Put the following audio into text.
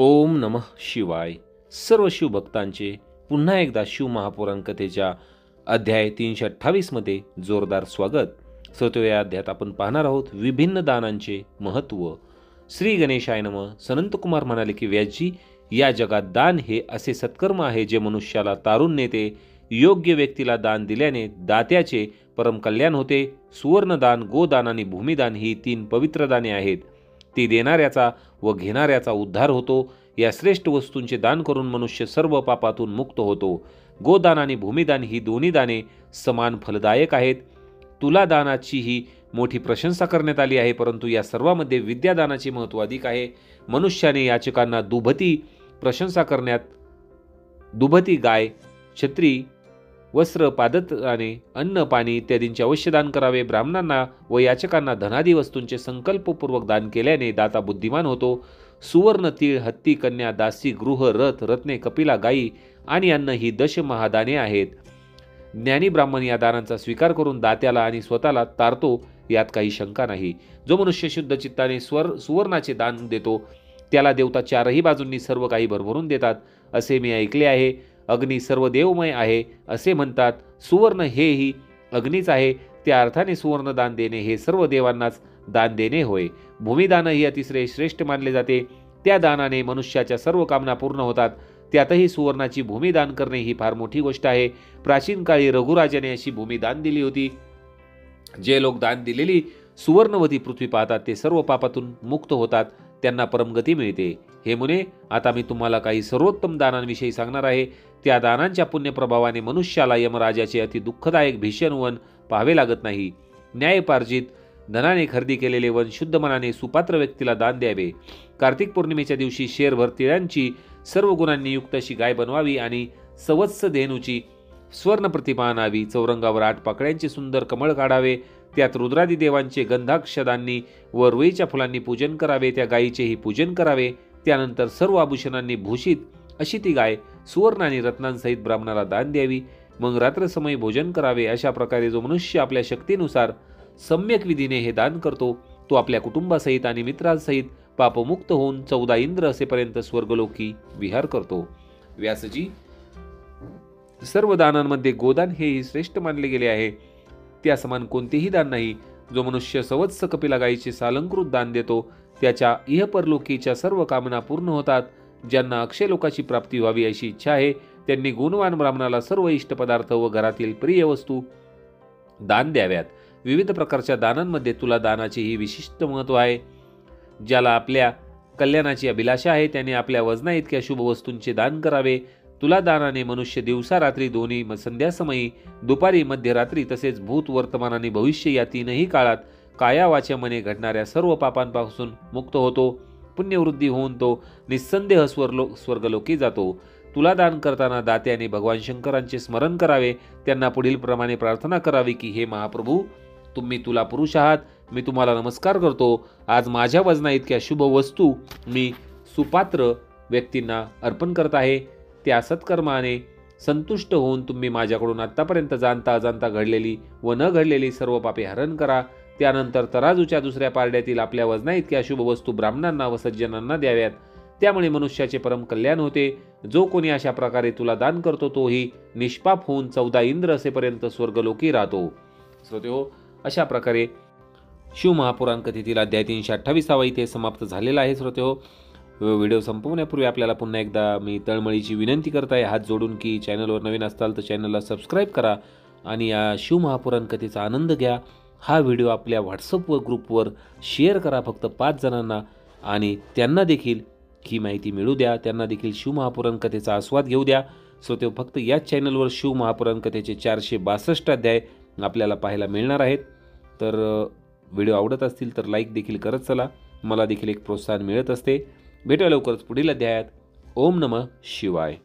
ओम नमः शिवाय. सर्व शिवभक्तांचे पुन्हा एकदा शिव महापुराणकथेच्या अध्याय तीनशे अठ्ठावीसमध्ये जोरदार स्वागत. सतो या अध्यायात आपण पाहणार आहोत विभिन्न दानांचे महत्त्व. श्री गणेशाय नम. सनंतकुमार म्हणाले की व्याजी या जगात दान हे असे सत्कर्म आहे जे मनुष्याला तारून नेते योग्य व्यक्तीला दान दिल्याने दात्याचे परम कल्याण होते सुवर्णदान गोदान आणि भूमिदान ही तीन पवित्र दाने आहेत. ती देणाऱ्याचा व घेणाऱ्याचा उद्धार होतो. या श्रेष्ठ वस्तूंचे दान करून मनुष्य सर्व पापातून मुक्त होतो. गोदान आणि भूमिदान ही दोन्ही दाने समान फलदायक आहेत. तुला दानाची ही मोठी प्रशंसा करण्यात आली आहे परंतु या सर्वामध्ये विद्यादानाचे महत्त्व अधिक आहे. मनुष्याने याचकांना दुभती प्रशंसा करण्यात दुभती गाय छत्री वस्त्र पादत्राणे अन्न पाणी इत्यादींचे अवश्य दान करावे. ब्राह्मणांना व याचकांना धनादी वस्तूंचे संकल्पपूर्वक दान केल्याने दाता बुद्धिमान होतो. सुवर्ण तीळ हत्ती कन्या दासी गृह रथ रत्ने कपिला गायी आणि अन्न ही दश महादाने आहेत. ज्ञानी ब्राह्मण या दानांचा स्वीकार करून दात्याला आणि स्वतःला तारतो यात काही शंका नाही. जो मनुष्य शुद्ध चित्ताने स्वर सुवर्णाचे दान देतो त्याला देवता चारही बाजूंनी सर्व काही भरभरून देतात असे मी ऐकले आहे. अग्नी सर्व देवमय आहे असे म्हणतात. सुवर्ण हेही अग्नीच आहे. त्या अर्थाने सुवर्ण दान देणे हे सर्व देवांनाच दान देणे होय. भूमिदानही अतिशय श्रेष्ठ मानले जाते. त्या दानाने मनुष्याच्या सर्व कामना पूर्ण होतात. त्यातही सुवर्णाची भूमिदान करणे ही फार मोठी गोष्ट आहे. प्राचीन काळी रघुराजाने अशी भूमिदान दिली होती. जे लोक दान दिलेली सुवर्णवती पृथ्वी पाहतात ते सर्व पापातून मुक्त होतात. त्यांना परमगती मिळते. हे मुने आता मी तुम्हाला काही सर्वोत्तम दानांविषयी सांगणार आहे. त्या दानांच्या पुण्यप्रभावाने मनुष्याला यमराजाचे अति दुःखदायक भीषण वन पाहावे लागत नाही. न्यायपार्जित धनाने खरेदी केलेले वन शुद्ध मनाने सुपात्र व्यक्तीला दान द्यावे. कार्तिक पौर्णिमेच्या दिवशी शेरभर तिळ्यांची सर्व गुणांनी युक्त अशी गाय बनवावी आणि सवत्स धेनूची स्वर्ण प्रतिमा आणावी. चौरंगावर आठ पाकळ्यांचे सुंदर कमळ काढावे. त्यात रुद्रादी देवांचे गंधाक्षदांनी व रुईच्या फुलांनी पूजन करावे. त्या गायीचेही पूजन करावे. त्यानंतर सर्व आभूषणांनी भूषित अशी ती गाय सुवर्ण आणि रत्नांसहित ब्राह्मणाला दान द्यावी. मग रात्रसमयी भोजन करावे अशा प्रकारे जो मनुष्य आपल्या शक्तीनुसार सम्यक विधीने हे दान करतो तो आपल्या कुटुंबासहित आणि मित्रांसहित पापमुक्त होऊन चौदा इंद्र असेपर्यंत स्वर्गलोकी विहार करतो. व्यासजी सर्व दानांमध्ये गोदान हेही श्रेष्ठ मानले गेले आहे. त्या समान कोणतेही दान नाही. जो मनुष्य सवत्स कपिला गायीचे सालंकृत दान देतो त्याच्या इहपरलोकीच्या सर्व कामना पूर्ण होतात. ज्यांना अक्षय लोकाची प्राप्ती व्हावी अशी इच्छा आहे त्यांनी गुणवान ब्राह्मणाला सर्व इष्ट पदार्थ व घरातील प्रिय वस्तू दान द्याव्यात. विविध प्रकारच्या दानांमध्ये तुला दानाचे ही विशिष्ट महत्त्व आहे. ज्याला आपल्या कल्याणाची अभिलाषा आहे त्याने आपल्या वजना इतक्या शुभ वस्तूंचे दान करावे. तुला दानाने मनुष्य दिवसा रात्री दोन्ही संध्यासमयी दुपारी मध्यरात्री तसेच भूत वर्तमान आणि भविष्य या तीनही काळात कायावाचे मने घडणाऱ्या सर्व पापांपासून मुक्त होतो पुण्यवृद्धी होऊन तो निस्संदेह स्वर्लो स्वर्गलोकी जातो. तुला दान करताना दात्याने भगवान शंकरांचे स्मरण करावे त्यांना पुढील प्रमाणे प्रार्थना करावी की हे महाप्रभू तुम्ही तुला पुरुष आहात मी तुम्हाला नमस्कार करतो. आज माझ्या वजना इतक्या शुभ वस्तू मी सुपात्र व्यक्तींना अर्पण करत आहे. त्या सत्कर्माने संतुष्ट होऊन तुम्ही माझ्याकडून आत्तापर्यंत जाणता अजाणता घडलेली व न घडलेली सर्व पापे हरण करा. त्यानंतर तराजूच्या दुसऱ्या पारड्यातील आपल्या वजना इतक्या शुभ वस्तू ब्राह्मणांना व सज्जनांना द्याव्यात. त्यामुळे मनुष्याचे परम कल्याण होते. जो कोणी अशा प्रकारे तुला दान करतो तोही निष्पाप होऊन चौदा इंद्र असेपर्यंत स्वर्गलोकी राहतो. श्रोते हो अशा प्रकारे शिवमहापुराण कथेतील अध्याय तीनशे अठ्ठावीसावा इथे समाप्त झालेला आहे श्रोते हो व्हिडिओ संपवण्यापूर्वी आपल्याला पुन्हा एकदा मी तळमळीची विनंती करत आहे हात जोडून की चॅनलवर नवीन असताल तर चॅनलला सबस्क्राईब करा आणि या शिवमहापुराण कथेचा आनंद घ्या. हा व्हिडिओ आपल्या व्हॉट्सअपवर ग्रुपवर शेअर करा फक्त पाच जणांना आणि त्यांना देखील ही माहिती मिळू द्या. त्यांना देखील शिवमहापुराण कथेचा आस्वाद घेऊ द्या. सो ते फक्त याच चॅनलवर शिवमहापुराण कथेचे चारशे बासष्ट अध्याय आपल्याला पाहायला मिळणार आहेत. तर व्हिडिओ आवडत असतील तर लाईक देखील करत चला. मला देखील एक प्रोत्साहन मिळत असते. भेटूया लवकरच पुढील अध्यायात. ओम नम शिवाय.